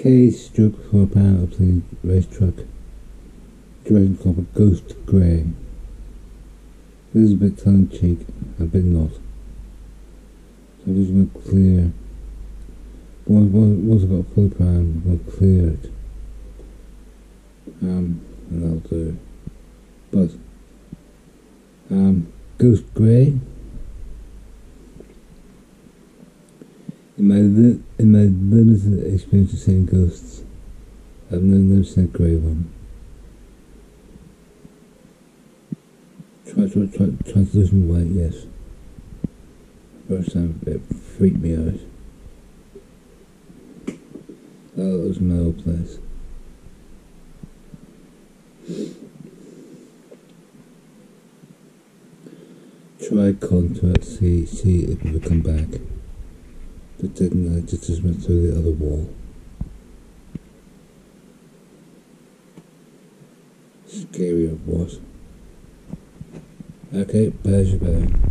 K stroke for a pound of the race truck. Direction called a Ghost Grey. This is a bit tongue cheek, a bit not. So I'm just going to clear. Once, I've got fully primed, I'm going to clear it. Um, and that'll do. But, um, Ghost Grey. In my li- in my limited experience of seeing ghosts, I've never, seen a grey one. Try, try, translucent white, yes. First time it freaked me out. That was my old place. Try contour it, see, see if it will come back. But didn't I just, just went through the other wall. Scary it was. Okay, you bear.